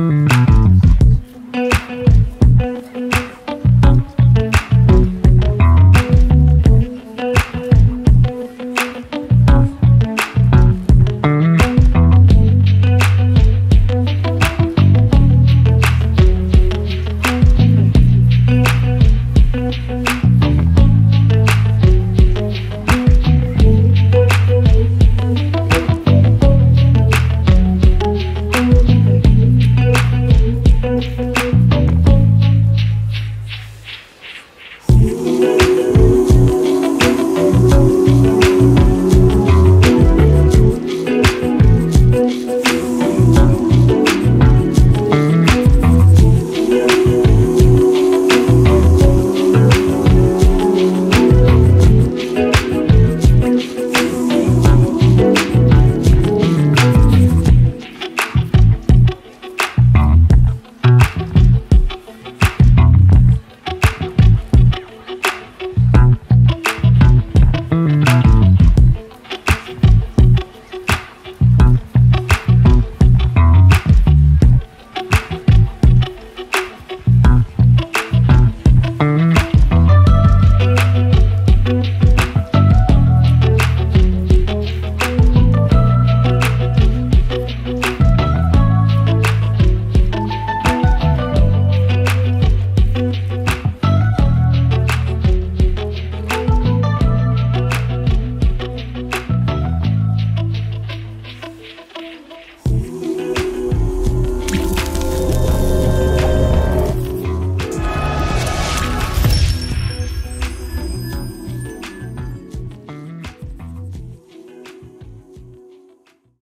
Mm-hmm.